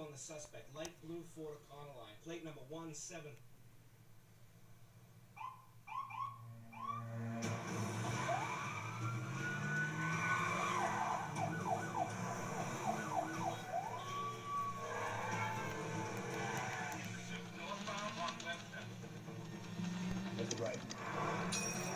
on the suspect. Light blue Ford Econoline, plate number 17. That's right.